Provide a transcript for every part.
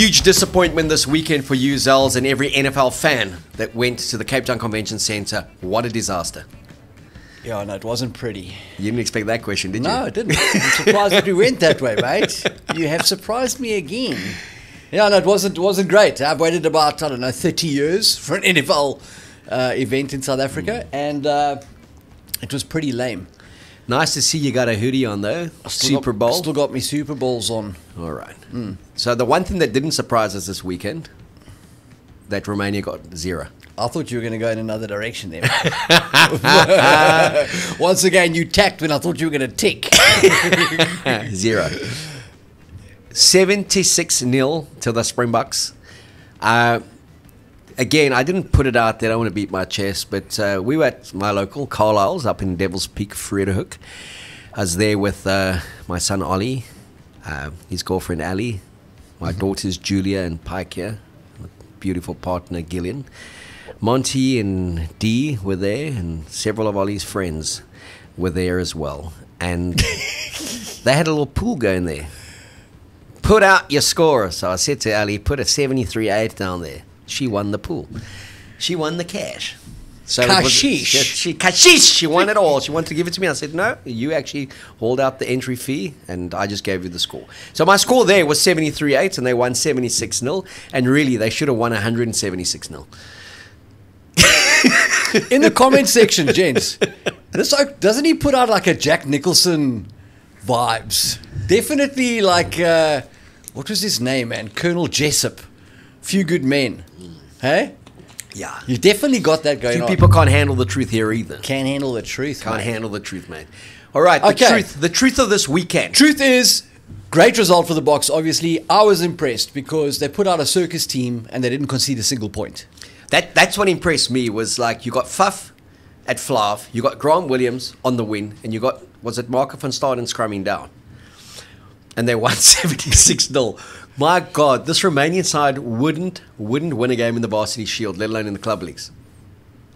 huge disappointment this weekend for you, Zels, and every NFL fan that went to the Cape Town Convention Centre. What a disaster. Yeah, no, it wasn't pretty. You didn't expect that question, did you? No, I didn't. I'm surprised that we went that way, mate. You have surprised me again. Yeah, no, it wasn't. It wasn't great. I've waited about I don't know 30 years for an NFL uh, event in South Africa, and uh, it was pretty lame. Nice to see you got a hoodie on, though. Super got- Bowl. Still got me Super Bowls on. All right. So the one thing that didn't surprise us this weekend, that Romania got zero. I thought you were going to go in another direction there. Once again, you tacked when I thought you were going to tick. Zero. 76 nil to the Springboks. Uh, again, I didn't put it out there. I don't want to beat my chest, but uh, we were at my local, Carlyle's, up in Devil's Peak, Vredehoek. I was there with uh, my son Ollie, uh, his girlfriend Ali, my daughters Julia and Pike here, my beautiful partner Gillian. Monty and Dee were there, and several of Ollie's friends were there as well. And they had a little pool going there. Put out your score. So I said to Ali, put a 73 8 down there. She won the pool. She won the cash. So was- Kashish. She, she, kashish. She won it all. She wanted to give it to me. I said, no, you actually hauled out the entry fee, and I just gave you the score. So my score there was 73 8, and they won 76 0. And really, they should have won 176 0. in the comment section, gents. This oak, doesn't he put out like a Jack Nicholson vibes? Definitely like uh, what was his name, man? Colonel Jessup. Few good men. Hey, Yeah. you definitely got that going Few on. people can't handle the truth here either. can't handle the truth. Can't mate. handle the truth, man. All right, the Okay. truth. The truth of this weekend. Truth is, great result for the Boks. Obviously, I was impressed because they put out a circus team and they didn't concede a single point. That that's what impressed me was like you got Faf at Flav, you got Grant Williams on the win, and you got was it Marco van Staden scrumming down, and they won seventy six 0 My God, this Romanian side wouldn't wouldn't win a game in the Varsity Shield, let alone in the club leagues.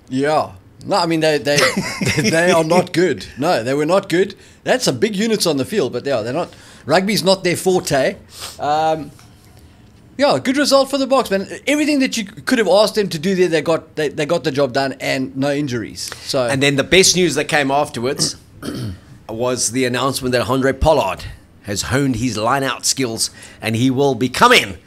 Yeah. No, I mean they they they are not good. No, they were not good. That's some big units on the field, but they are they're not. Rugby's not their forte. Um, yeah, good result for the Boks, man. Everything that you could have asked them to do there, they got they, they got the job done and no injuries. So And then the best news that came afterwards was the announcement that Andre Pollard has honed his line-out skills and he will be coming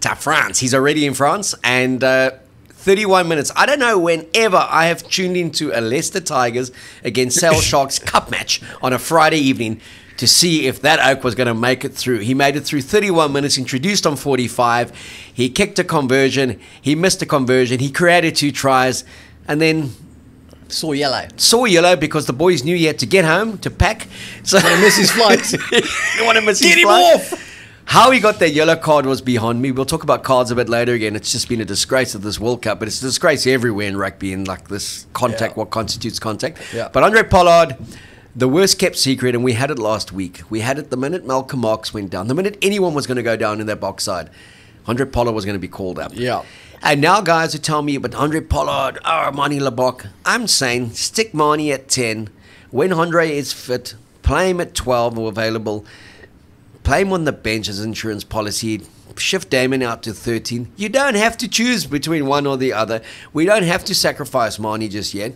to France. He's already in France and uh, 31 minutes. I don't know whenever I have tuned into a Leicester Tigers against Sale Sharks Cup match on a Friday evening to see if that oak was going to make it through. He made it through 31 minutes, introduced on 45. He kicked a conversion. He missed a conversion. He created two tries. And then saw yellow. saw yellow because the boys knew he had to get home to pack. So Wanna miss his flight. Didn't want to miss Get his him flight. off. How he got that yellow card was beyond me. We'll talk about cards a bit later again. It's just been a disgrace of this World Cup, but it's a disgrace everywhere in rugby and like this contact, Yeah. what constitutes contact. Yeah. But Andre Pollard, the worst kept secret, and we had it last week. We had it the minute Malcolm Marx went down, the minute anyone was going to go down in that Boks side, Andre Pollard was going to be called up. Yeah. And now guys who tell me, but Andre Pollard, oh, Manie Libbok, I'm saying stick Manie at 10. When Andre is fit, play him at 12 or available. Play him on the bench as insurance policy. Shift Damian out to 13. You don't have to choose between one or the other. We don't have to sacrifice Manie just yet.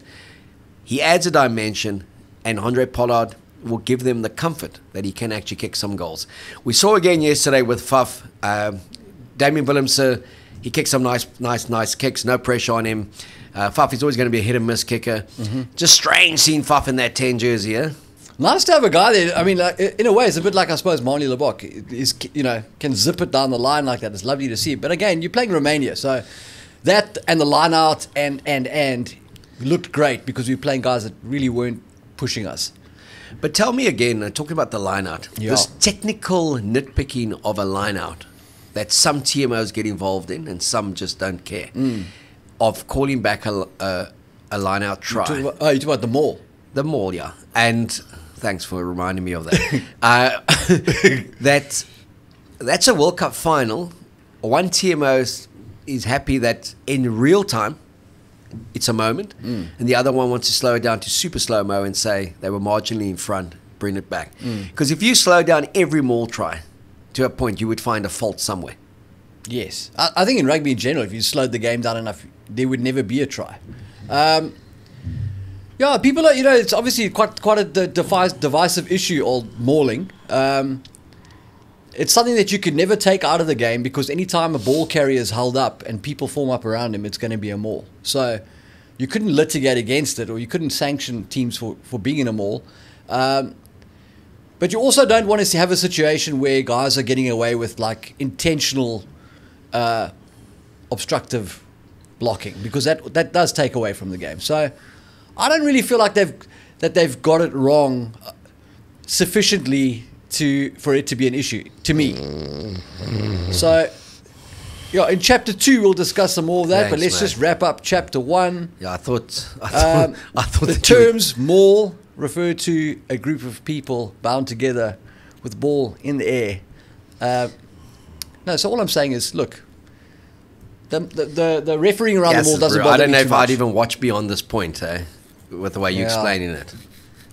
He adds a dimension, and Andre Pollard will give them the comfort that he can actually kick some goals. We saw again yesterday with Faf, um, Damian Willemse. He kicked some nice, nice, nice kicks. No pressure on him. Uh, Faf is always going to be a hit and miss kicker. Just strange seeing Faf in that 10 jersey, yeah? Nice to have a guy there. I mean, like, in a way, it's a bit like I suppose Manie Libbok is, you know, can zip it down the line like that. It's lovely to see. But again, you're playing Romania, so that and the line out and and and looked great because we were playing guys that really weren't pushing us. But tell me again, uh, talking about the line out, Yeah. this technical nitpicking of a line out that some TMOs get involved in and some just don't care, mm. of calling back a, a, a line out try. Talk about- oh, you talk about the maul. The maul, yeah. And thanks for reminding me of that. uh, that that's a World Cup final. One TMO is, is happy that in real time it's a moment, mm. and the other one wants to slow it down to super slow mo and say they were marginally in front, bring it back. Mm. Because if you slow down every maul try to a point, you would find a fault somewhere. Yes, I, I think in rugby in general, if you slowed the game down enough, there would never be a try. Um, yeah, people are. You know, it's obviously quite quite a divisive issue. All mauling. Um, it's something that you could never take out of the game because anytime a ball carrier is held up and people form up around him, it's going to be a maul. So you couldn't litigate against it or you couldn't sanction teams for, for being in a maul. Um, but you also don't want to have a situation where guys are getting away with like intentional uh, obstructive blocking because that that does take away from the game. So I don't really feel like they've that they've got it wrong uh, sufficiently to for it to be an issue to me. So yeah, in chapter two we'll discuss some more of that, but let's mate. just wrap up chapter one. Yeah, I thought. I thought, Um, I thought the that you would- terms maul refer to a group of people bound together with ball in the air. Uh, no, so all I'm saying is, look, the the, the, the refereeing around Yes, the ball doesn't bro, bother I don't know if I'd even watch beyond this point, eh? With the way you're Yeah. explaining it.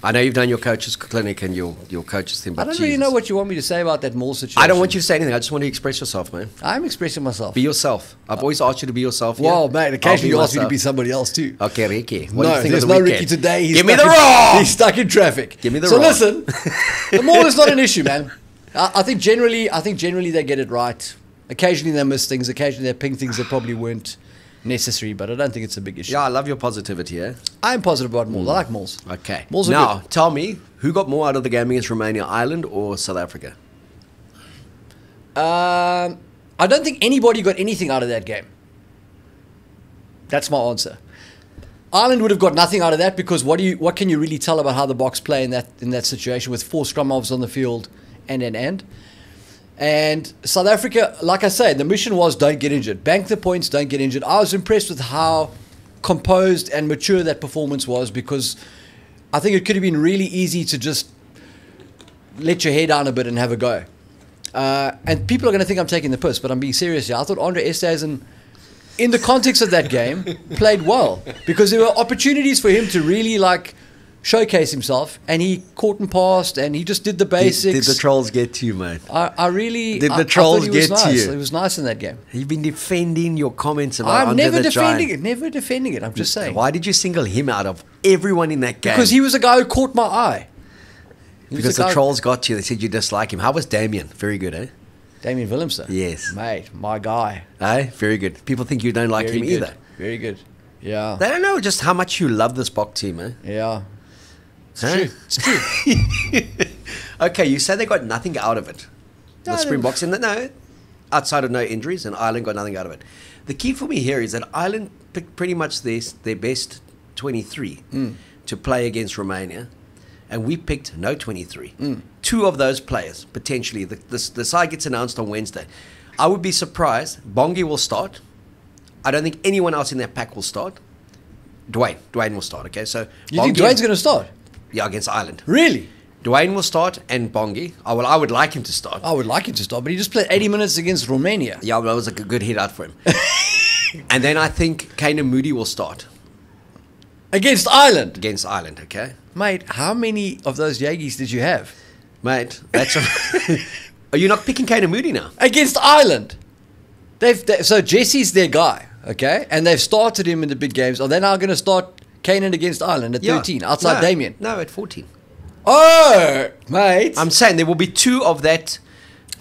I know you've done your coach's clinic and your your coach's thing, but I don't really know what you want me to say about that maul situation. I don't want you to say anything. I just want you to express yourself, man. I'm expressing myself. Be yourself. I've always asked you to be yourself. yeah? Well, mate, I'll occasionally you ask me to be somebody else too. Okay, Ricky. What do no, you think there's the no weekend? Ricky today. He's Give me the stuck raw. He's stuck in traffic. Give me the so raw. listen, the maul is not an issue, man. I, I think generally, I think generally they get it right. Occasionally they miss things. Occasionally they ping things that probably weren't necessary, but I don't think it's a big issue. Yeah, I love your positivity. Eh? I'm positive about mauls. I like mauls. Okay. Mauls are now, good. tell me, who got more out of the game against Romania, Ireland or South Africa? Um, I don't think anybody got anything out of that game. That's my answer. Ireland would have got nothing out of that because what do you what can you really tell about how the Boks play in that in that situation with four scrum halves on the field and and and and South Africa, like I say, the mission was don't get injured, bank the points, don't get injured. I was impressed with how composed and mature that performance was because I think it could have been really easy to just let your hair down a bit and have a go. Uh, and people are going to think I'm taking the piss, but I'm being serious here. I thought Andre Esterhuizen, in the context of that game, played well because there were opportunities for him to really like showcase himself, and he caught and passed, and he just did the basics. Did, did the trolls get to you, mate? I, I really Did the I- I trolls was get to you? It was nice in that game. You've been defending your comments about I'm never the defending Giant. it. Never defending it. I'm just saying Why did you single him out of everyone in that game? because he was a guy who caught my eye. He because a the trolls got to you. They said you dislike him. How was Damian? Very good, eh? Damian Willemse. Yes. mate, my guy. Eh? Very good. People think you don't like Very him good. either. Very good. Yeah. They don't know just how much you love this Bok team, eh? yeah. It's true. It's true. okay, you say they got nothing out of it. No, the Springboks, in the, no, outside of no injuries, and Ireland got nothing out of it. The key for me here is that Ireland picked pretty much their, their best 23 Hmm. to play against Romania, and we picked no 23. Hmm. Two of those players, potentially, the, the, the side gets announced on Wednesday. I would be surprised. Bongi will start. I don't think anyone else in that pack will start. Duane. Duane will start, okay? So You think Duane's going to start? Yeah, against Ireland. Really? Duane will start and Bongi. I will. I would like him to start. I would like him to start, but he just played 80 minutes against Romania. Yeah, well, that was like a good hit out for him. and then I think Canan Moodie will start Against Ireland. against Ireland. Okay, Mate, how many of those Yagis did you have? mate. That's. Are you not picking Canan Moodie now? Against Ireland. They've they, So Jesse's their guy, okay? And they've started him in the big games. Are they now going to start Canan against Ireland at 13, outside no, Damian? No, at fourteen. Oh, mate. I'm saying there will be two of that.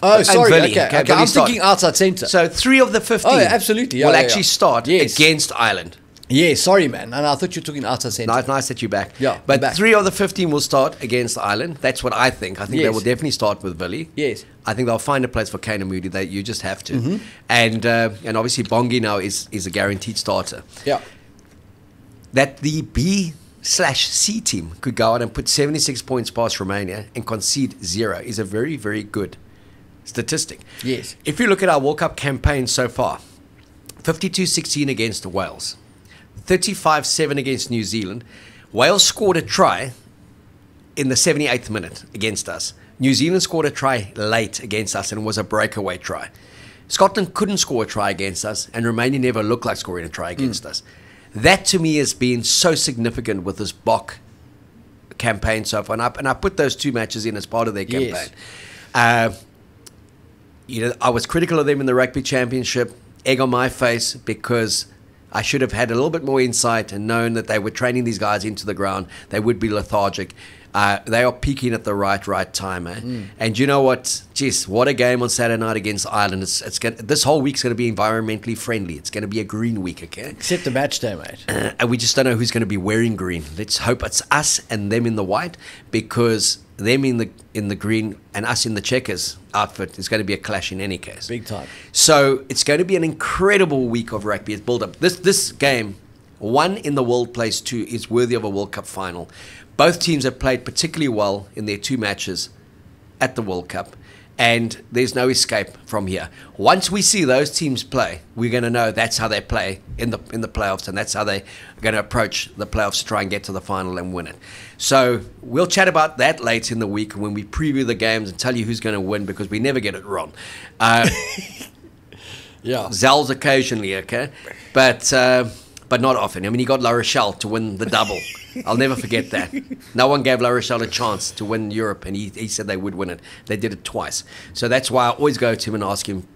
oh, sorry. Willie, okay, okay, okay. I'm start. thinking outside centre. So three of the fifteen. Oh, yeah, absolutely. Yeah, will yeah, actually yeah. start Yes. against Ireland. yeah, sorry, man. And I thought you were talking outside centre. Nice, nice that you're back. Yeah, but back. three of the fifteen will start against Ireland. That's what I think. I think they will definitely start with Willie. Yes. I think they'll find a place for Canan Moodie. That you just have to. Mm-hmm. And uh, and obviously Bongi now is is a guaranteed starter. Yeah. That the B slash C team could go out and put seventy six points past Romania and concede zero is a very very good statistic. Yes. If you look at our World Cup campaign so far, 52-16 against Wales, 35-7 against New Zealand. Wales scored a try in the 78th minute against us. New Zealand scored a try late against us and it was a breakaway try. Scotland couldn't score a try against us, and Romania never looked like scoring a try against mm. us. That to me has been so significant with this Bok campaign so far. And I, and I put those two matches in as part of their Yes. campaign. Uh, you know, I was critical of them in the rugby championship. Egg on my face because I should have had a little bit more insight and known that they were training these guys into the ground. They would be lethargic. Uh, they are peaking at the right, right time, eh? Mm. And you know what? Jeez, what a game on Saturday night against Ireland. It's, it's gonna, this whole week's going to be environmentally friendly. It's going to be a green week, okay? Except the match day, mate. Uh, and we just don't know who's going to be wearing green. Let's hope it's us and them in the white because them in the in the green and us in the checkers outfit is going to be a clash in any case. Big time. So it's going to be an incredible week of rugby. It's build up. This this game, one in the world place two, is worthy of a World Cup final. Both teams have played particularly well in their two matches at the World Cup, and there's no escape from here. Once we see those teams play, we're going to know that's how they play in the in the playoffs, and that's how they're going to approach the playoffs to try and get to the final and win it. So we'll chat about that later in the week when we preview the games and tell you who's going to win because we never get it wrong. Uh, Yeah. Zell's occasionally, okay, but uh, but not often. I mean, he got La Rochelle to win the double. I'll never forget that. No one gave La Rochelle a chance to win Europe, and he, he said they would win it. They did it twice. So that's why I always go to him and ask him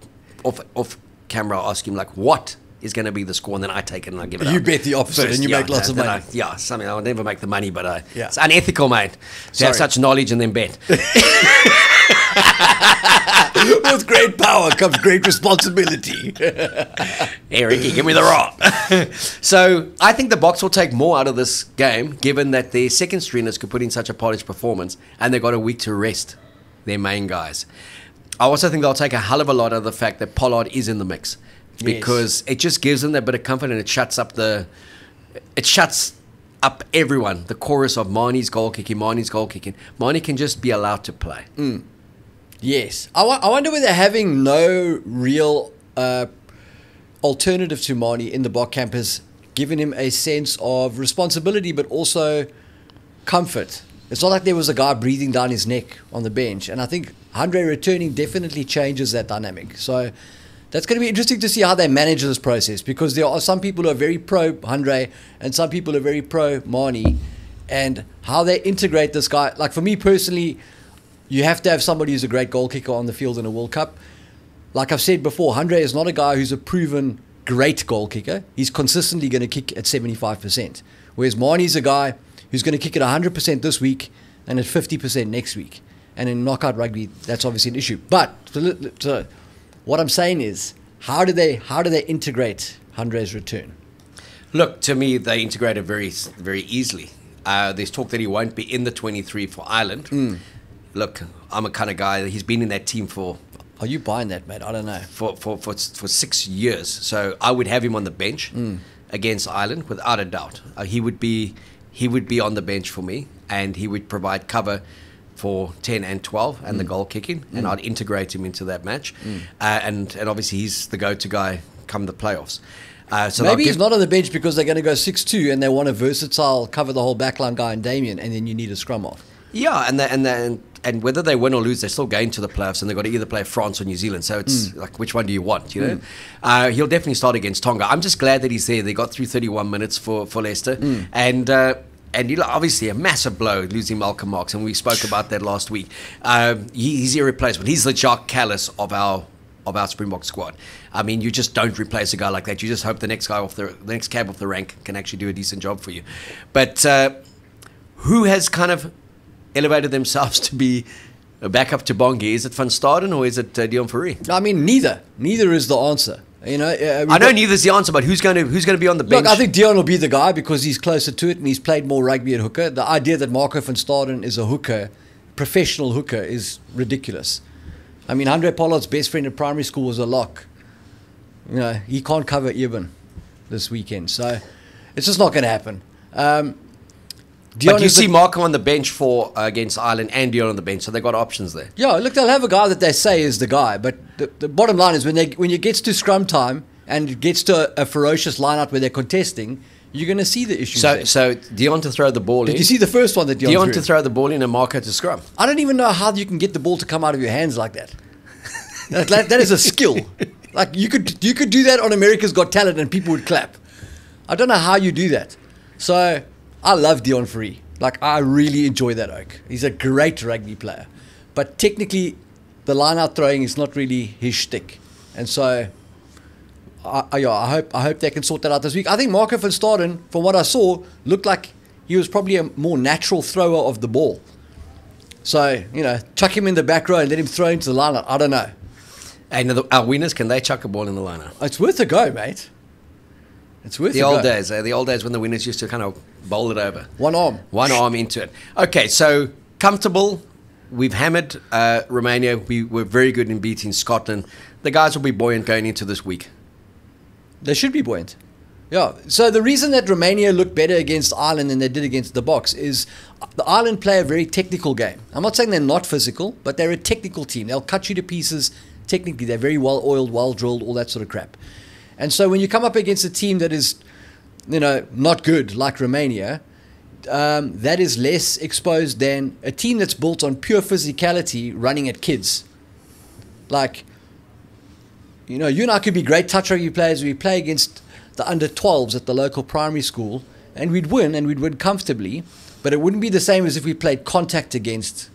off off camera. I ask him like, what is going to be the score, and then I take it and I give it. You out. bet the opposite and you make lots of money. I- yeah, something I would never make the money, but I, Yeah. it's unethical, mate. To have such knowledge and then bet. With great power comes great responsibility. Eric, give me the rock. so I think the Boks will take more out of this game, given that their second stringers could put in such a polished performance, and they've got a week to rest their main guys. I also think they'll take a hell of a lot of the fact that Pollard is in the mix, because it just gives them that bit of comfort and it shuts up the, it shuts up everyone. The chorus of Manie's goal kicking, Manie's goal kicking. Manie can just be allowed to play. Mm. Yes. I, I wonder whether having no real uh, alternative to Manie in the Bok camp has given him a sense of responsibility, but also comfort. It's not like there was a guy breathing down his neck on the bench. And I think Andre returning definitely changes that dynamic. So that's going to be interesting to see how they manage this process because there are some people who are very pro Andre and some people are very pro Manie and how they integrate this guy. Like for me personally, you have to have somebody who's a great goal kicker on the field in a World Cup. Like I've said before, Andre is not a guy who's a proven great goal kicker. He's consistently going to kick at 75%. Whereas Manie's a guy who's going to kick at 100% this week and at 50% next week. And in knockout rugby, that's obviously an issue. But to, to, what I'm saying is, how do they how do they integrate Andre's return? Look, to me, they integrated very, very easily. Uh, there's talk that he won't be in the 23 for Ireland. Look, I'm a kind of guy. That he's been in that team for Are you buying that, mate? I don't know. for, for, for, for six years. So I would have him on the bench against Ireland without a doubt. Uh, he would be he would be on the bench for me, and he would provide cover for 10 and 12 and the goal kicking, and I'd integrate him into that match. Uh, and and obviously he's the go-to guy come the playoffs. Uh, so Maybe he's not on the bench because they're going to go 6 2 and they want a versatile, cover the whole backline guy in Damian, and then you need a scrum off. Yeah, and the, and the, and and whether they win or lose, they're still going to the playoffs, and they've got to either play France or New Zealand. So it's like, which one do you want? You know, uh, he'll definitely start against Tonga. I'm just glad that he's there. They got through 31 minutes for for Leicester, and. Uh, and you know, obviously a massive blow losing Malcolm Marx, and we spoke about that last week. Um, he, he's a replacement. He's the Jacques Kallis of our of our Springbok squad. I mean, you just don't replace a guy like that. You just hope the next guy off the, the next cab off the rank can actually do a decent job for you. But uh, who has kind of elevated themselves to be a backup to Bongi? Is it Van Staden or is it uh, Deon Fourie? I mean, neither. Neither is the answer. You know, uh, I know neither's the answer, but who's going to who's going to be on the bench? Look, I think Deon will be the guy because he's closer to it and he's played more rugby at hooker. The idea that Marco van Staden is a hooker, professional hooker, is ridiculous. I mean, Andre Pollard's best friend in primary school was a lock. You know, he can't cover Eben this weekend, so it's just not going to happen. Um, Deon but you see Marco on the bench for uh, against Ireland and Deon on the bench, so they got options there. Yeah, look, they'll have a guy that they say is the guy, but the, the bottom line is when they when it gets to scrum time and it gets to a, a ferocious lineout where they're contesting, you're going to see the issues. So there. so Deon to throw the ball Did in. you see the first one that Deon, Deon threw? to throw the ball in and Marco to scrum. I don't even know how you can get the ball to come out of your hands like that. that, that- that is a skill. Like you could you could do that on America's Got Talent and people would clap. I don't know how you do that. So I love Deon Fourie. Like I really enjoy that oak. He's a great rugby player, but technically the line out throwing is not really his shtick, and so. I, I, yeah, I hope I hope they can sort that out this week. I think Marco van Staden, from what I saw, looked like he was probably a more natural thrower of the ball. So you know, chuck him in the back row and let him throw into the lineup. I don't know. And the, our winners, can they chuck a ball in the lineup? It's worth a go, mate. It's worth a go. The old go. days, eh? the old days when the winners used to kind of bowl it over. One arm. One arm into it. Okay, so comfortable. We've hammered uh, Romania. We were very good in beating Scotland. The guys will be buoyant going into this week. They should be buoyant. Yeah. So the reason that Romania looked better against Ireland than they did against the Boks is the Ireland play a very technical game. I'm not saying they're not physical, but they're a technical team. They'll cut you to pieces technically. They're very well oiled, well drilled, all that sort of crap. And so when you come up against a team that is, you know, not good like Romania, um, that is less exposed than a team that's built on pure physicality running at kids. Like, you know, you and I could be great touch rugby players. We play against the under 12s at the local primary school, and we'd win, and we'd win comfortably. But it wouldn't be the same as if we played contact against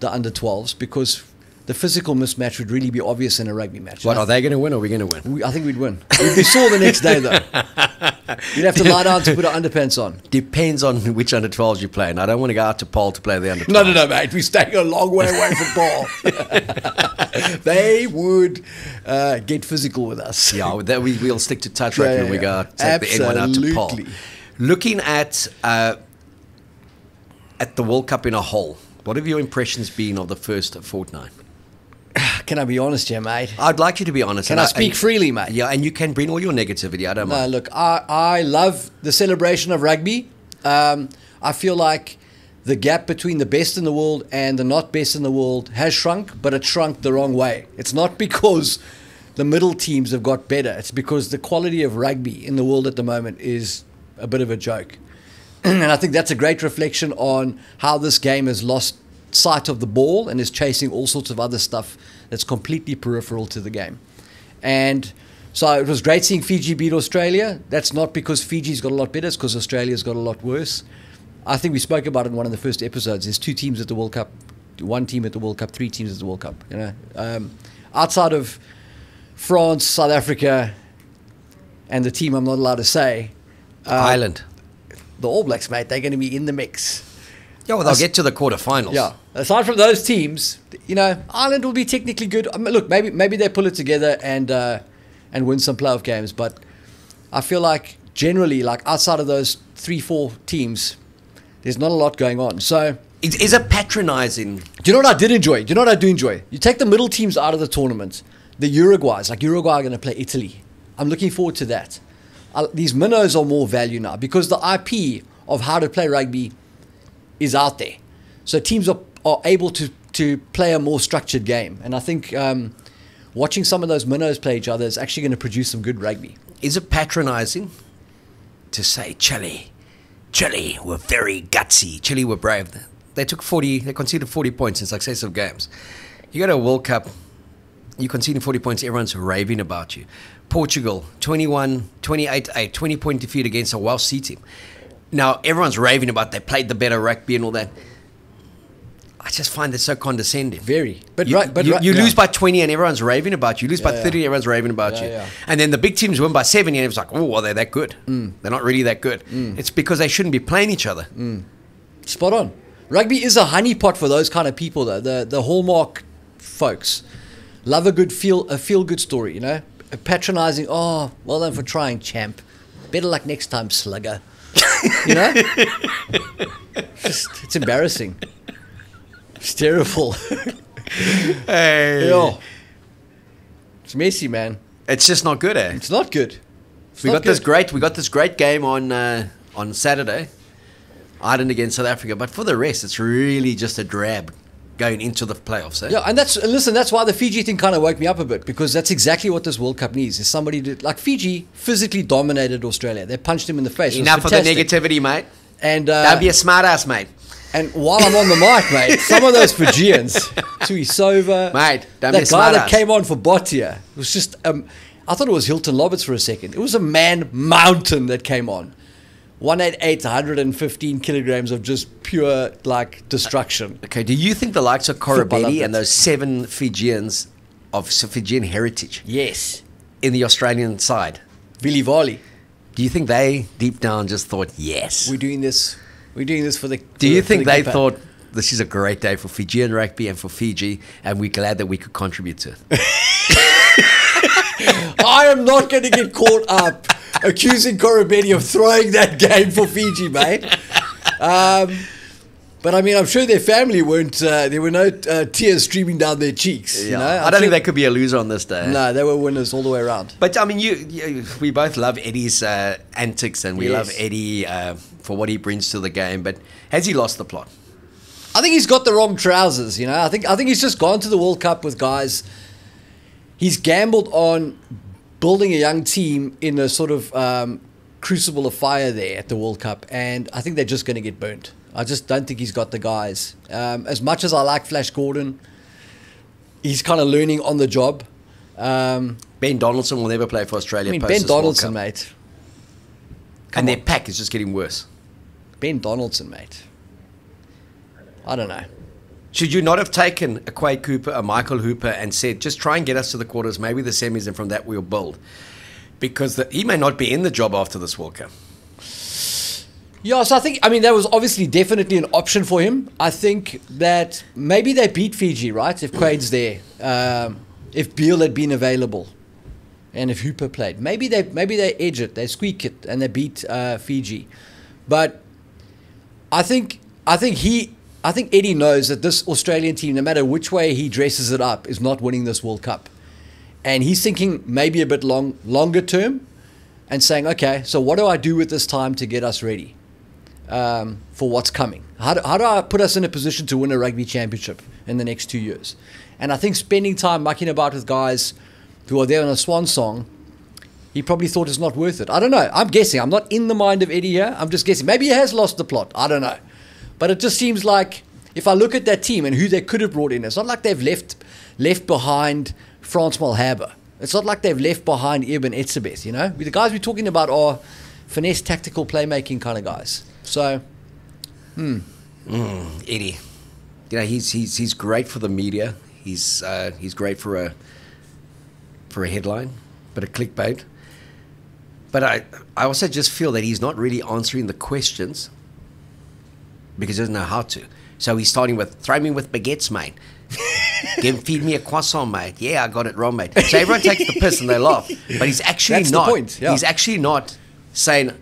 the under 12s because the physical mismatch would really be obvious in a rugby match. What are they going to win? or Are we going to win? we, I think we'd win. We'd be sore the next day, though. You'd have to lie down to put our underpants on. Depends on which under 12s you play. And I don't want to go out to Paarl to play the under 12s. No, no, no, mate. We're staying a long way away from Paarl. they would uh, get physical with us. Yeah, that we, we'll stick to touch rugby yeah, when we go take the N1 out to Paarl. Absolutely. Looking at uh, at the World Cup in a whole, what have your impressions been of the first fortnight? Can I be honest here, mate? I'd like you to be honest. Can and I speak and- freely, mate? Yeah, and you can bring all your negativity. I don't No, mind. look, I, I love the celebration of rugby. Um, I feel like the gap between the best in the world and the not best in the world has shrunk, but it shrunk the wrong way. It's not because the middle teams have got better, it's because the quality of rugby in the world at the moment is a bit of a joke. and I think that's a great reflection on how this game has lost sight of the ball and is chasing all sorts of other stuff that's completely peripheral to the game. And so it was great seeing Fiji beat Australia. That's not because Fiji's got a lot better, it's because Australia's got a lot worse. I think we spoke about it in one of the first episodes. There's two teams at the World Cup, one team at the World Cup, three teams at the World Cup. You know, um, outside of France, South Africa, and the team I'm not allowed to say, uh, Ireland. the All Blacks, mate, they're going to be in the mix. Yeah, well, they'll get to the quarterfinals. Yeah. Aside from those teams, you know, Ireland will be technically good. I mean, look, maybe maybe they pull it together and uh, and win some playoff games, but I feel like generally, like outside of those three, four teams, there's not a lot going on. So, Is, is it patronizing? do you know what I did enjoy? Do you know what I do enjoy? You take the middle teams out of the tournament, the Uruguays, like Uruguay are going to play Italy. I'm looking forward to that. Uh, these minnows are more value now because the IP of how to play rugby is out there. So teams are, are able to, to play a more structured game. And I think um, watching some of those minnows play each other is actually going to produce some good rugby. Is it patronizing to say Chile? Chile were very gutsy. Chile were brave. They took 40, they conceded 40 points in successive games. You go to a World Cup, you conceding 40 points, everyone's raving about you. Portugal, 21, 28 8, 20 point defeat against a Welsh C team. Now, everyone's raving about they played the better rugby and all that. I just find it so condescending. Very. But you, right, but you, right- you yeah. lose by 20 and everyone's raving about you. You lose by Yeah, yeah. 30 everyone's raving about Yeah, you. yeah. And then the big teams win by 70 and it's like, oh, well, they're that good. Mm. They're not really that good. It's because they shouldn't be playing each other. Spot on. Rugby is a honeypot for those kind of people, though. The the hallmark folks love a good feel a feel good story. You know, a patronizing. Oh, well done for trying, champ. Better luck next time, slugger. You know, Just- it's embarrassing. It's terrible. Hey. Yeah. It's messy, man. It's just not good, eh? It's not good. It's we not got this great we got this great game on uh, on Saturday. Ireland against South Africa, but for the rest, it's really just a drab going into the playoffs. Eh? Yeah, and that's listen. That's why the Fiji thing kind of woke me up a bit because that's exactly what this World Cup needs. Is somebody to like Fiji physically dominated Australia. They punched him in the face. Enough of the negativity, mate. And uh, Don't be a smart ass, mate. and while I'm on the mic, mate, some of those Fijians, Tuisova, Mate, don't be a that guy that smartass. came on for Botia was just. Um, I thought it was Hilton Lobberts for a second. It was a man mountain that came on. 188, 115 kilograms of just pure like destruction. Uh, okay, do you think the likes of Koroibete and those seven Fijians of Fijian heritage Yes. in the Australian side, Vili Vali. do you think they deep down just thought, yes? We're doing this. We're doing this for the. do you think the they thought this is a great day for Fijian rugby and for Fiji, and we're glad that we could contribute to it? I am not going to get caught up accusing Koroibete of throwing that game for Fiji, mate. Um, but I mean, I'm sure their family weren't. Uh, there were no uh, tears streaming down their cheeks. You know, I don't think sure- they could be a loser on this day. No, they were winners all the way around. But I mean, you, you we both love Eddie's uh, antics, and we Yes. love Eddie uh, for what he brings to the game. But has he lost the plot? I think he's got the wrong trousers. You know, I think I think he's just gone to the World Cup with guys. He's gambled on building a young team in a sort of um, crucible of fire there at the World Cup, and I think they're just going to get burnt. I just don't think he's got the guys. Um, as much as I like Flash Gordon, he's kind of learning on the job. Um, Ben Donaldson will never play for Australia. I mean, post Ben Donaldson, mate. Come and their pack is just getting worse. Ben Donaldson, mate. I don't know. Should you not have taken a Quade Cooper, a Michael Hooper, and said, just try and get us to the quarters, maybe the semis, and from that we'll build? Because the, he may not be in the job after this World Cup. Yeah, so I think I mean that was obviously definitely an option for him. I think that maybe they beat Fiji, right? If Quade's there, um, if Beale had been available, and if Hooper played, maybe they maybe they edge it, they squeak it, and they beat uh, Fiji. But I think I think he I think Eddie knows that this Australian team, no matter which way he dresses it up, is not winning this World Cup, and he's thinking maybe a bit long longer term, and saying, okay, so what do I do with this time to get us ready? um, for what's coming. How do, how do I put us in a position to win a rugby championship in the next two years? And I think spending time mucking about with guys who are there on a swan song, he probably thought it's not worth it. I don't know. I'm guessing. I'm not in the mind of Eddie here. I'm just guessing. Maybe he has lost the plot. I don't know. But it just seems like if I look at that team and who they could have brought in, it's not like they've left left behind Frans Malherbe. It's not like they've left behind Eben Etzebeth, you know? The guys we're talking about are finesse, tactical, playmaking kind of guys. So, Eddie, you know he's he's he's great for the media. He's uh, he's great for a for a headline, but a clickbait. But I I also just feel that he's not really answering the questions because he doesn't know how to. So he's starting with throw me with baguettes, mate. Give feed me a croissant, mate. Yeah, I got it wrong, mate. So everyone takes the piss and they laugh. But he's actually That's the not. point, yeah. He's actually not saying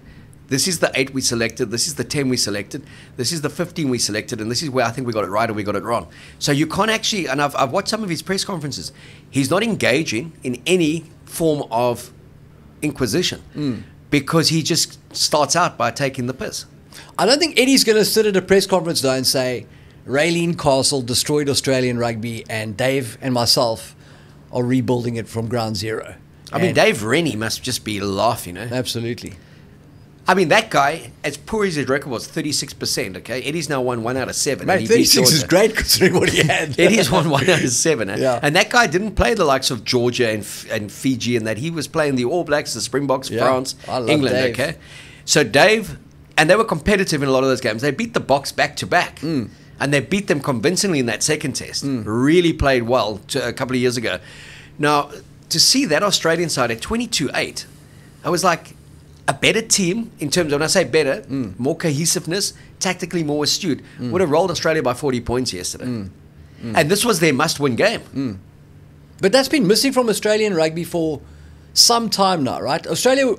this is the eight we selected, this is the ten we selected, this is the fifteen we selected, and this is where I think we got it right or we got it wrong. So you can't actually, and I've, I've watched some of his press conferences. He's not engaging in any form of inquisition Hmm. because he just starts out by taking the piss. I don't think Eddie's going to sit at a press conference though and say, Raelene Castle destroyed Australian rugby and Dave and myself are rebuilding it from ground zero. I mean, Dave Rennie must just be laughing, eh? Absolutely. I mean, that guy, as poor as his record was, 36%, okay? Eddie's now won one out of seven. and Mate, he 36 is great considering what he had. Eddie's won one out of seven. eh? Yeah. And that guy didn't play the likes of Georgia and, and Fiji and that. He was playing the All Blacks, the Springboks, Yeah. France, England, Dave. okay? So Dave, and they were competitive in a lot of those games. They beat the Boks back to back. Mm. And they beat them convincingly in that second test. Really played well to, a couple of years ago. Now, to see that Australian side at 22 8, I was like, a better team in terms of, when I say better, Mm. more cohesiveness, tactically more astute, would have rolled Australia by 40 points yesterday. Mm. And this was their must win game. But that's been missing from Australian rugby for some time now, right? Australia,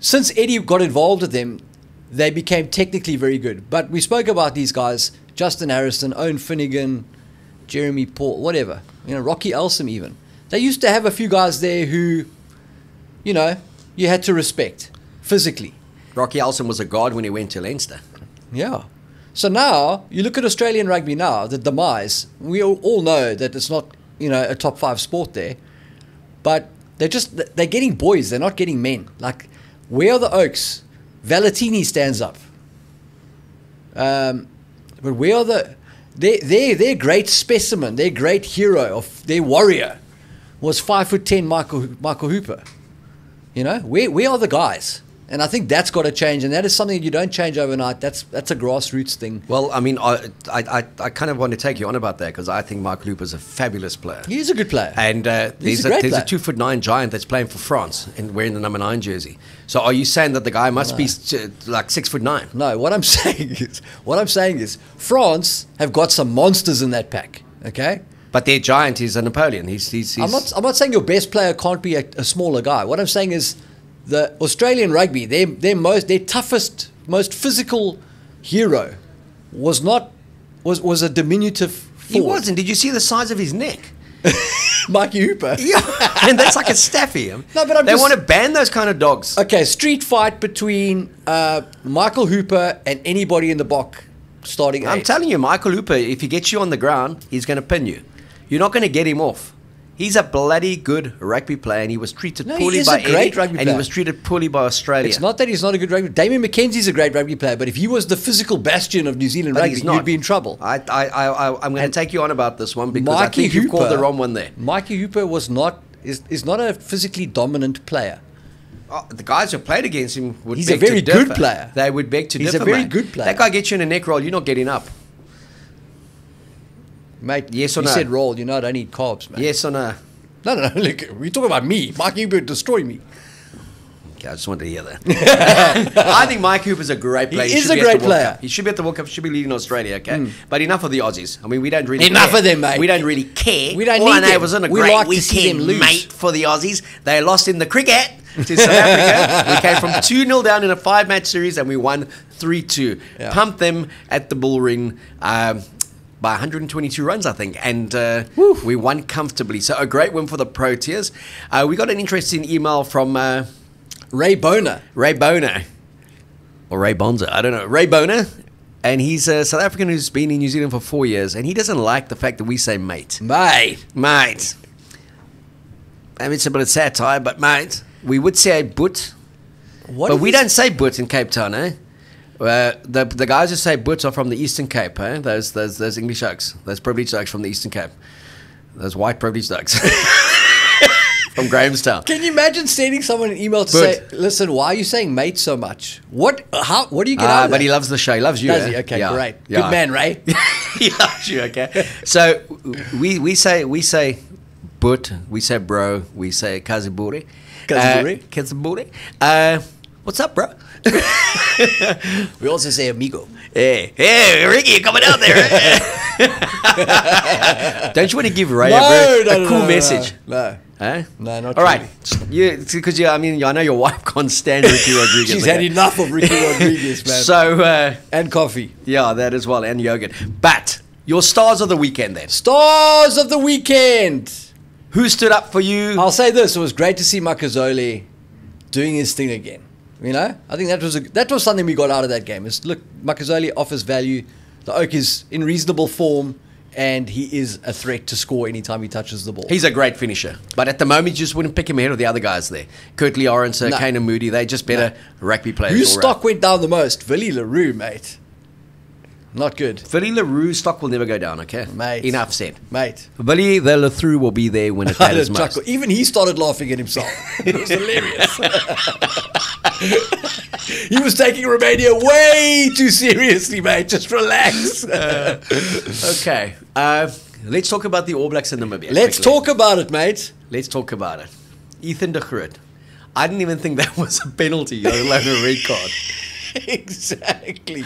since Eddie got involved with them, they became technically very good. But we spoke about these guys Justin Harrison, Owen Finegan, Jeremy Paul, whatever. You know, Rocky Elsom, even. They used to have a few guys there who, you know, you had to respect physically. Rocky Elsom was a god when he went to Leinster. Yeah. So now you look at Australian rugby now, the demise. We all, all know that it's not you know a top five sport there, but they're just they're getting boys. They're not getting men. Like where are the Oaks? Valetini stands up. Um, but where are the their their their great specimen, their great hero of their warrior, was five foot ten Michael Michael Hooper. You know where where are the guys? And I think that's got to change, and that is something you don't change overnight. That's that's a grassroots thing. Well, I mean, I, I, I, kind of want to take you on about that because I think Mark Michael Hooper's a fabulous player. He's a good player. And uh, He's there's, a a, there's player. a two foot nine giant that's playing for France and wearing the number nine jersey. So are you saying that the guy must be uh, like six foot nine? No, what I'm saying is, what I'm saying is, France have got some monsters in that pack. Okay, But their giant is a Napoleon. He's, he's, he's I'm not. I'm not saying your best player can't be a, a smaller guy. What I'm saying is, the Australian rugby, their their most their toughest, most physical hero, was not was was a diminutive. he wasn't. Did you see the size of his neck? Mikey Hooper. Yeah, and that's like a staffy. No, but I'm they just- want to ban those kind of dogs. Okay, street fight between uh, Michael Hooper and anybody in the Boks starting. I'm eight. telling you, Michael Hooper, if he gets you on the ground, he's going to pin you. You're not going to get him off. He's a bloody good rugby player, and he was treated No, poorly by a great Eddie, rugby and player. he was treated poorly by Australia. It's not that he's not a good rugby. Player. Damian McKenzie's a great rugby player, but if he was the physical bastion of New Zealand But rugby, you'd be in trouble. I, I, I, I, I'm going to take you on about this one because I Mikey think you've Hooper, called the wrong one there. Mikey Hooper was not is, is not a physically dominant player. Oh, the guys who played against him would He's a very good player. They would beg to He's a very mate. good player. That guy gets you in a neck roll, you're not getting up. Mate, Yes or you no? said roll, you know I don't eat carbs, man. Yes or no? No, no, no. Look, we talk about me. Hooper would destroy me. Okay, I just wanted to hear that. I think Mike Hooper's a great player. He is a great player. He should be at the World Cup. Should be leading Australia. Okay, but enough of the Aussies. I mean, we don't really Enough care. of them, mate. We don't really care. We don't All I need know them. was on a We great like to see weekend, lose. mate, for the Aussies. They lost in the cricket to South Africa. We came from two 0 down in a five match series and we won three two. Yeah. Pumped them at the Bull Ring. Um, by 122 runs, I think, and uh, we won comfortably. So a great win for the Proteas. Uh, we got an interesting email from uh, Ray Boner. Ray Boner, or Ray Bonza, I don't know. Ray Boner, and he's a South African who's been in New Zealand for four years, and he doesn't like the fact that we say mate. Mate. Mate. I mean, it's a bit of satire, but mate, we would say boot, What but we don't say boot in Cape Town, eh? Uh, the the guys who say boot are from the Eastern Cape, eh? Those those those English oaks, those privileged oaks from the Eastern Cape, those white privileged oaks from Grahamstown. Can you imagine sending someone an email to But- say, "Listen, why are you saying mate so much? What? How? What do you get out Ah, of but that?" he loves the show. He loves you. Does eh? he? Okay, Yeah, great. yeah. Good man, Ray. he loves you. Okay. So we we say we say but we say bro we say kaziburi Kaziburi? uh, kaziburi uh, what's up bro we also say amigo. hey hey Ricky coming out there don't you want to give Ray a, very, a cool message No. Huh? No, not All right, you because you. I mean, I know your wife can't stand Ricky Rodriguez. She's had enough of Ricky Rodriguez, man. So uh, and coffee. yeah, that as well, and yogurt. But your stars of the weekend, then. Stars of the weekend. Who stood up for you? I'll say this: it was great to see Makazole doing his thing again. You know, I think that was a, that was something we got out of that game. Is look, Makazole offers value. The Oak is in reasonable form, and he is a threat to score anytime he touches the ball. He's a great finisher, but at the moment, you just wouldn't pick him ahead of the other guys there. Kurt-Lee Arendse, uh, No. Canan Moodie, they're just better rugby players. Whose stock round. went down the most? Willie le Roux, mate. Not good, Willie le Roux's stock will never go down, okay? Mate. Enough said. mate. Billy the LaThrough will be there when it I had a matters most. chuckle. Even he started laughing at himself. it was hilarious. he was taking Romania way too seriously, mate. Just relax. Okay, uh, let's talk about the All Blacks in Namibia. Let's quickly. talk about it, mate. Let's talk about it. Ethan de Groot. I didn't even think that was a penalty, let alone a red card. exactly.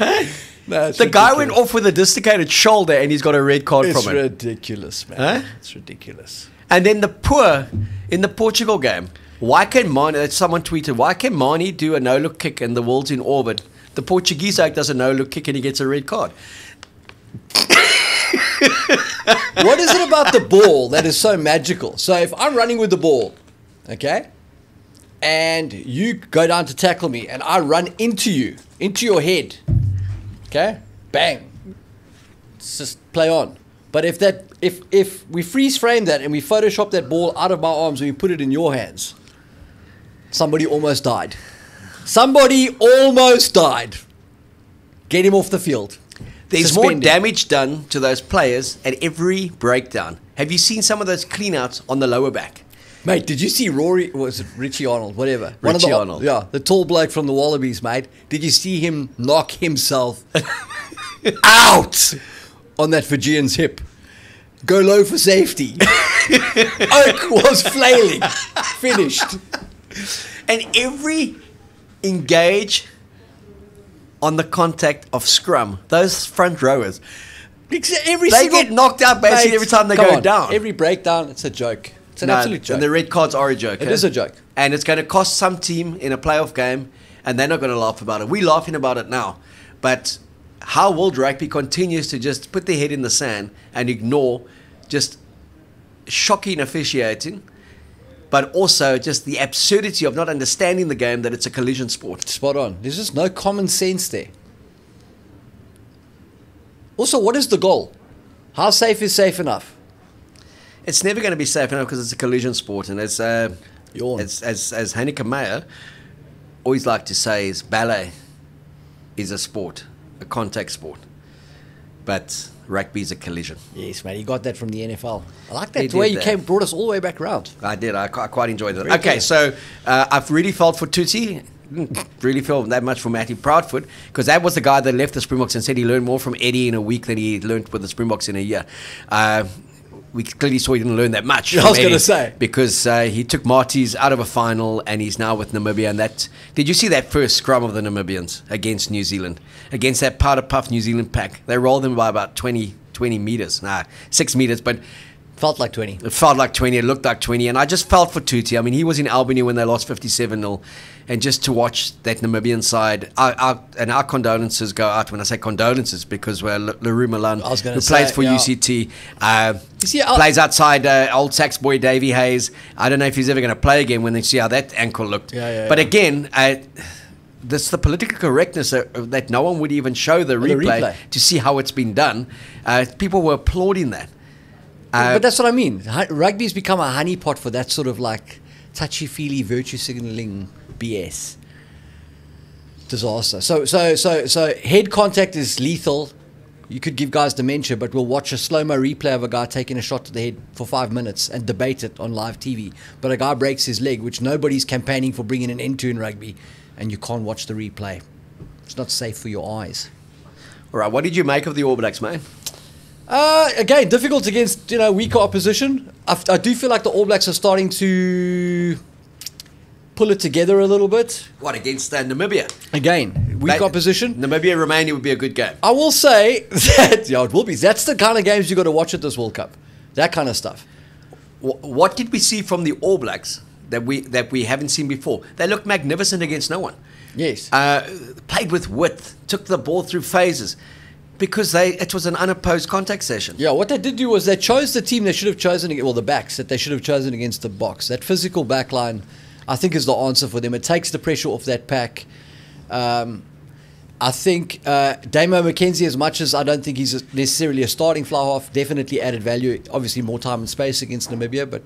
The guy went off with a dislocated shoulder and he's got a red card It's from it. It's ridiculous, man. Huh? It's ridiculous. And then the poor in the Portugal game. Why can Manie, someone tweeted, why can Manie do a no look kick and the world's in orbit? The Portuguese act does a no look kick and he gets a red card. what is it about the ball that is so magical? So if I'm running with the ball, okay, and you go down to tackle me, and I run into you, into your head, okay, bang, it's just play on. But if that, if if we freeze frame that and we Photoshop that ball out of my arms and we put it in your hands, somebody almost died. Somebody almost died. Get him off the field. There's more him. damage done to those players at every breakdown. Have you seen some of those cleanouts on the lower back? Mate, did you see Rory? Was it Richie Arnold? Whatever. Richie the, Arnold. Yeah, the tall bloke from the Wallabies, mate. Did you see him knock himself out on that Fijian's hip? Go low for safety. Oak was flailing. Finished. And every engage on the contact of scrum, those front rowers, Every They single, get knocked out basically every time they go on. down. Every breakdown, it's a joke. It's an No, absolute joke. And the red cards are a joke. It eh? is a joke. And it's going to cost some team in a playoff game, and they're not going to laugh about it. We're laughing about it now. But how World Rugby continues to just put their head in the sand and ignore just shocking officiating, but also just the absurdity of not understanding the game that it's a collision sport. Spot on. There's just no common sense there. Also, what is the goal? How safe is safe enough? It's never going to be safe enough because it's a collision sport, and as uh, as as as Heyneke Meyer always like to say, is ballet is a sport, a contact sport, but rugby is a collision. Yes, mate. You got that from the NFL. I like that way you that. came, brought us all the way back around. I did. I, I quite enjoyed it. Very okay, so uh, I've really felt for Tutti. Didn't Really felt that much for Matty Proudfoot because that was the guy that left the Springboks and said he learned more from Eddie in a week than he learned with the Springboks in a year. Uh, we clearly saw he didn't learn that much. I was gonna say. because uh, he took Marty's out of a final and he's now with Namibia. And that did you see that first scrum of the Namibians against New Zealand against that powder puff New Zealand pack? They rolled them by about 20, 20 meters, nah, six meters, but. Felt like 20. It felt like 20. It looked like 20. And I just felt for Tuti. I mean, he was in Albany when they lost 57 0. And just to watch that Namibian side, our, our, and our condolences go out. When I say condolences, because we're L- Le Roux Malan, I was gonna who plays for yeah. UCT, uh, see, plays outside uh, old Sax boy Davy Hayes. I don't know if he's ever going to play again when they see how that ankle looked. Yeah, yeah, but again, uh, this the political correctness that, that no one would even show the the replay, replay. to see how it's been done. Uh, people were applauding that. Uh, but that's what I mean. Rugby's become a honeypot for that sort of like touchy feely virtue signaling BS. Disaster. So so so so head contact is lethal. You could give guys dementia, but we'll watch a slow mo replay of a guy taking a shot to the head for five minutes and debate it on live TV. But a guy breaks his leg, which nobody's campaigning for bringing an end to in rugby, and you can't watch the replay. It's not safe for your eyes. all right, what did you make of the All Blacks, man? Uh, again, difficult against you know weaker opposition. I, I do feel like the All Blacks are starting to pull it together a little bit. What against uh, Namibia? Again, weak They- opposition. Namibia Romania would be a good game. I will say that yeah, it will be. That's the kind of games you got to watch at this World Cup. That kind of stuff. Wh- What did we see from the All Blacks that we that we haven't seen before? They looked magnificent against no one. Yes. Uh, played with width, took the ball through phases, because they it was an unopposed contact session. Yeah, what they did do was they chose the team they should have chosen, well, the backs that they should have chosen against the Boks. That physical back line, I think, is the answer for them. It takes the pressure off that pack. Um, I think uh, Damo McKenzie, as much as I don't think he's necessarily a starting fly half, definitely added value. Obviously, more time and space against Namibia, but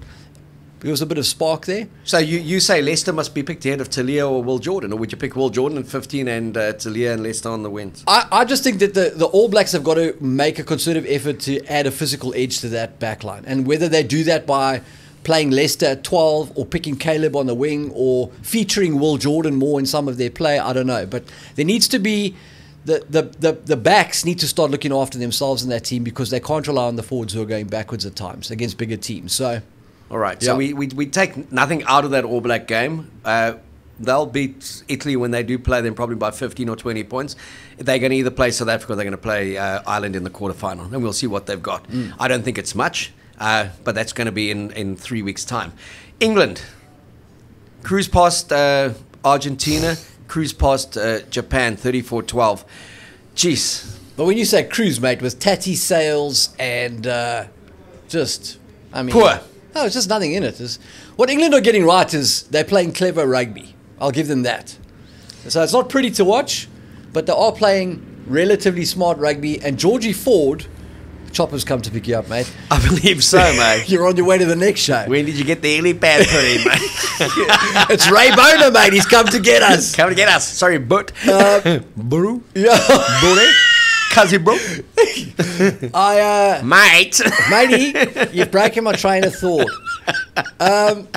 there was a bit of spark there. So you, you say Leicester must be picked ahead of Telea or Will Jordan, or would you pick Will Jordan at 15 and uh, Telea and Leicester on the wins? I, I just think that the, the All Blacks have got to make a concerted effort to add a physical edge to that back line. And whether they do that by playing Leicester at 12 or picking Caleb on the wing or featuring Will Jordan more in some of their play, I don't know. But there needs to be. The, the, the, the backs need to start looking after themselves in that team because they can't rely on the forwards who are going backwards at times against bigger teams. So, All right. Yeah. So we, we, we take nothing out of that All Black game. Uh, they'll beat Italy when they do play them probably by 15 or 20 points. They're going to either play South Africa or they're going to play uh, Ireland in the quarterfinal, and we'll see what they've got. I don't think it's much, uh, but that's going to be in, in three weeks' time. England cruise past uh, Argentina, cruise past uh, Japan 34 12. Jeez. but when you say cruise, mate, with tatty sails and uh, just, I mean, Poor. No, it's just nothing in it. It's, what England are getting right is they're playing clever rugby. I'll give them that. So it's not pretty to watch, but they are playing relatively smart rugby. And Georgie Ford, Chopper's come to pick you up, mate. I believe so, mate. You're on your way to the next show. when did you get the helipad put in, mate? it's Ray Boner, mate. He's come to get us. Come to get us. Sorry, but. Uh, Bro. Yeah. Booty. Cousin bro. I, uh, Mate. matey, you've broken my train of thought. Um,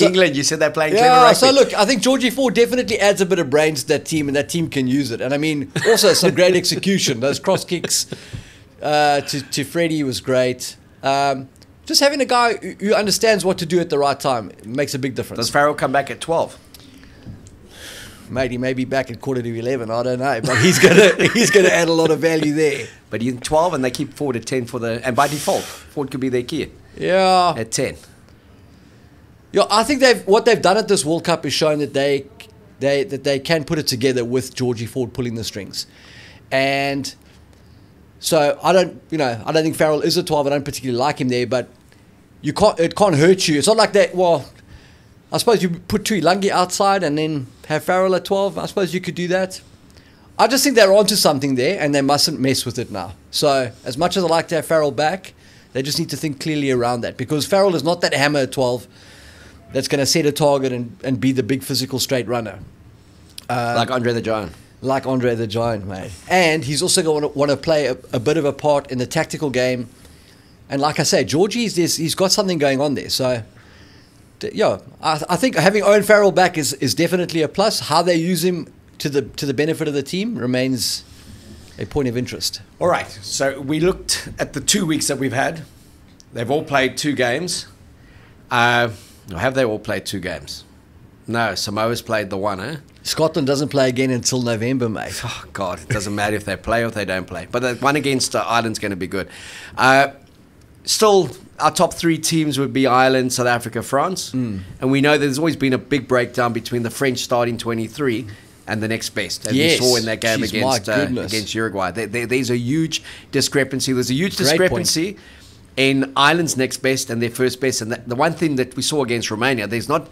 England, you said they're playing clever Yeah, so look, I think Georgie Ford definitely adds a bit of brains to that team, and that team can use it. And I mean, also some great execution. Those cross kicks uh, to to Freddie was great. Um, just having a guy who who understands what to do at the right time makes a big difference. Does Farrell come back at 12? Mate, he may be back at quarter to eleven. I don't know, but he's gonna he's gonna add a lot of value there. But he's 12 and they keep Ford at 10 for the. And by default, Ford could be their key Yeah, at 10. Yeah, I think they've what they've done at this World Cup is shown that they they that they can put it together with Georgie Ford pulling the strings, and so I don't you know I don't think Farrell is a twelve. I don't particularly like him there, but you can't it can't hurt you. It's not like that. Well, I suppose you put Tuilagi outside and then have Farrell at twelve. I suppose you could do that. I just think they're onto something there, and they mustn't mess with it now. So as much as I like to have Farrell back, they just need to think clearly around that because Farrell is not that hammer at twelve that's going to set a target and, and be the big physical straight runner uh, like Andre the Giant. Like Andre the Giant, mate. And he's also going to want to play a, a bit of a part in the tactical game. And like I say, Georgie's this, he's got something going on there. So, yeah, I, I think having Owen Farrell back is, is definitely a plus. How they use him to the to the benefit of the team remains a point of interest. All right. So we looked at the two weeks that we've had. They've all played two games. Uh, have they all played two games? No, Samoa's played the one, eh? Scotland doesn't play again until November, mate. Oh, God, it doesn't matter if they play or if they don't play. But the one against uh, Ireland's going to be good. Uh, still, our top three teams would be Ireland, South Africa, France. Hmm. And we know there's always been a big breakdown between the French starting 23 and the next best, as Yes. we saw in that game Jeez, against uh, against Uruguay. There, there- there's a huge discrepancy. There's a huge Great discrepancy in Ireland's next best and their first best. And that, the one thing that we saw against Romania, there's not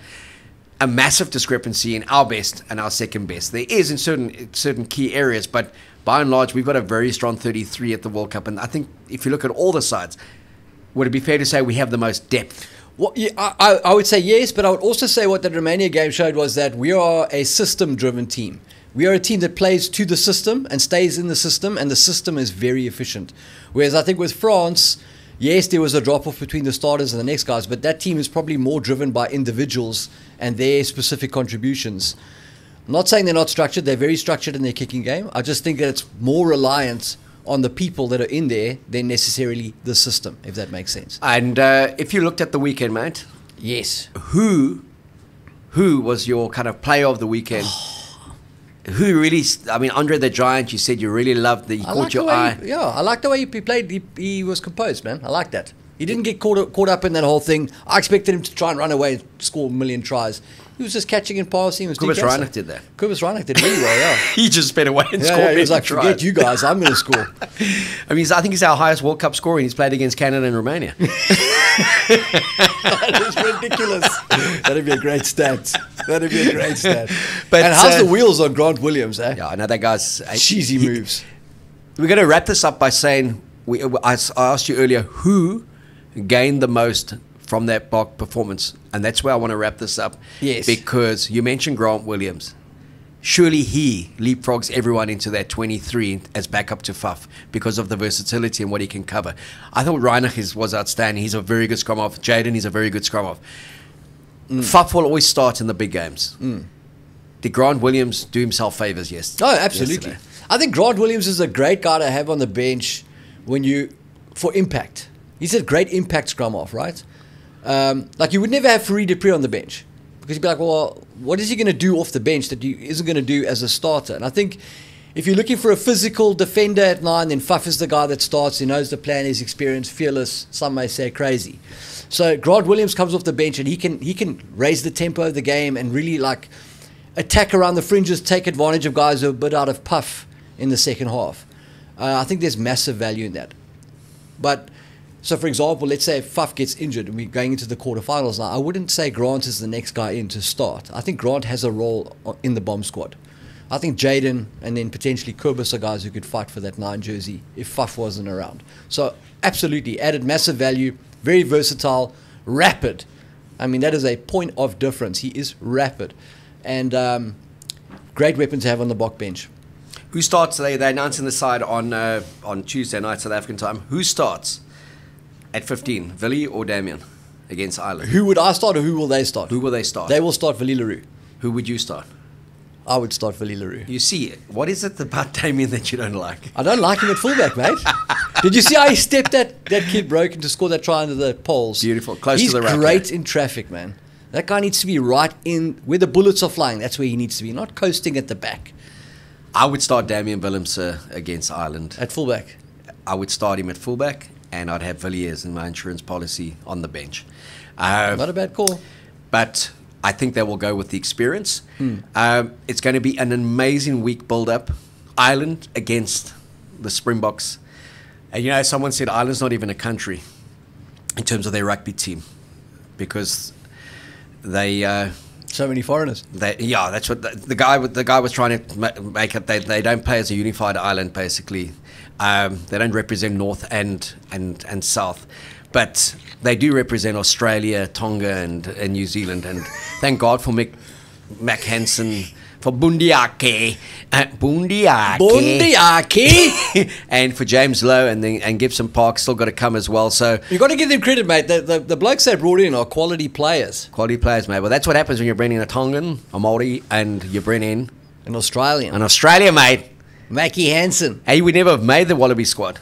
a massive discrepancy in our best and our second best. There is in certain certain key areas, but by and large, we've got a very strong 33 at the World Cup. And I think if you look at all the sides, would it be fair to say we have the most depth? Yeah, I, I would say yes, but I would also say what the Romania game showed was that we are a system driven team. We are a team that plays to the system and stays in the system, and the system is very efficient. Whereas I think with France, yes, there was a drop off between the starters and the next guys, but that team is probably more driven by individuals and their specific contributions. I'm not saying they're not structured, they're very structured in their kicking game. I just think that it's more reliant on the people that are in there than necessarily the system, if that makes sense. And uh, if you looked at the weekend, mate, Yes. who who was your kind of player of the weekend? who really? I mean, Andre the Giant. You said you really loved the. You I caught like your eye. He, yeah, I like the way he played. He, he was composed, man. I like that. He didn't get caught caught up in that whole thing. I expected him to try and run away and score a million tries. He was just catching and passing. He was Cobus. Reinach did that. Cobus Reinach did really well. Yeah. he just sped away and Yeah, scored. yeah, he was like, forget you guys, I'm going to score. I mean, I think he's our highest World Cup scorer. and He's played against Canada and Romania. that is ridiculous. That'd be a great stat. That'd be a great stat. But, and how's uh, the wheels on Grant Williams, eh? yeah, I know that guy's uh, Cheesy he- moves. We're going to wrap this up by saying we, I s- I asked you earlier who gained the most from that Bok performance, and that's where I want to wrap this up. Yes. because you mentioned Grant Williams. Surely he leapfrogs everyone into that 23 as backup to Faf because of the versatility and what he can cover. I thought Reinach is, was outstanding. He's a very good scrumhalf. Jaden, he's a very good scrumhalf. Faf will always start in the big games. Did Grant Williams do himself favors? Yes. Oh, absolutely. yesterday? I think Grant Williams is a great guy to have on the bench when you for impact. He's a great impact scrumhalf, right? Um, like you would never have Fourie du Preez on the bench because you'd be like, well, what is he going to do off the bench that he isn't going to do as a starter? And I think if you're looking for a physical defender at nine, then Faf is the guy that starts. He knows the plan, he's experienced, fearless. Some may say crazy. So Grant Williams comes off the bench and he can he can raise the tempo of the game and really like attack around the fringes, take advantage of guys who are a bit out of puff in the second half. Uh, I think there's massive value in that. But so, for example, let's say Faf gets injured and we're going into the quarterfinals now, I wouldn't say Grant is the next guy in to start. I think Grant has a role in the bomb squad. I think Jaden and then potentially Cobus are guys who could fight for that nine jersey if Faf wasn't around. So, absolutely, added massive value, very versatile, rapid. I mean, that is a point of difference. He is rapid. And um, great weapon to have on the back bench. Who starts? today? They're announcing the side on uh, on Tuesday night South African time. Who starts at 15? Willie or Damian? against Ireland. Who would I start or who will they start? Who will they start? They will start Willie le Roux. Who would you start? I would start Willie le Roux. You see, what is it about Damian that you don't like? I don't like him at fullback, mate. Did you see how he stepped that, that kid broken to score that try under the poles? Beautiful. Close to He's the rack, great yeah. in traffic, man. That guy needs to be right in where the bullets are flying. That's where he needs to be, not coasting at the back. I would start Damian Willemse uh, against Ireland. At fullback. I would start him at fullback, and I'd have Villiers in my insurance policy on the bench. Uh, Not a bad call. but I think they will go with the experience. Um, it's going to be an amazing week build up. Ireland against the Springboks. And you know, someone said Ireland's not even a country in terms of their rugby team because they. Uh, So many foreigners. they, yeah, that's what the, the guy. The guy was trying to make it. They, they don't play as a unified island. Basically, um, they don't represent North and and and South, but they do represent Australia, Tonga, and, and New Zealand. And thank God for Mick Mac Hansen for Bundee Aki, uh, Bundee Aki, Bundiaki! and for James Lowe and then and Gibson Park still got to come as well. So You've got to give them credit, mate. The, the, the blokes they brought in are quality players. quality players, mate. Well, that's what happens when you bring in a Tongan, a Maori, and you bring in An Australian. an Australia, mate. Mackie Hansen. Hey, we never have made the Wallaby squad.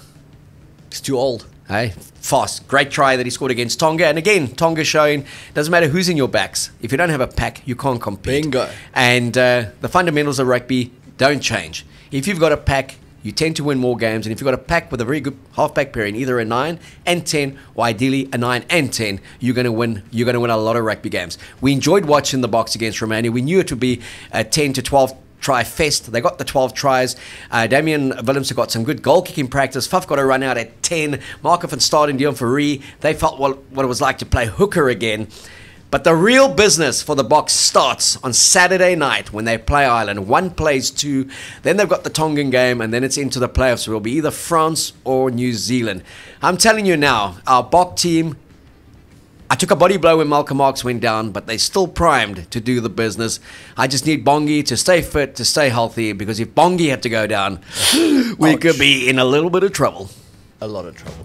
He's too old. Hey, fast. Great try that he scored against Tonga. And again, Tonga showing doesn't matter who's in your backs. If you don't have a pack, you can't compete. Bingo. And uh, the fundamentals of rugby don't change. If you've got a pack, you tend to win more games. And if you've got a pack with a very good half-back pairing, either a 9 and 10, or ideally a 9 and 10, you're going to win You're going to win a lot of rugby games. We enjoyed watching the Boks against Romania. We knew it would be a 10 to 12 try fest. They got the 12 tries. Uh, Damian Willemse got some good goal kicking practice. Faf got a run out at 10. Marco van Staden and Deon Fourie, they felt what, what it was like to play hooker again. But the real business for the Boks starts on Saturday night when they play Ireland. One plays two, then they've got the Tongan game, and then it's into the playoffs. It will be either France or New Zealand. I'm telling you now, our Bok team I took a body blow when Malcolm Marx went down, but they're still primed to do the business. I just need Bongi to stay fit, to stay healthy, because if Bongi had to go down, we Ouch. could be in a little bit of trouble. A lot of trouble.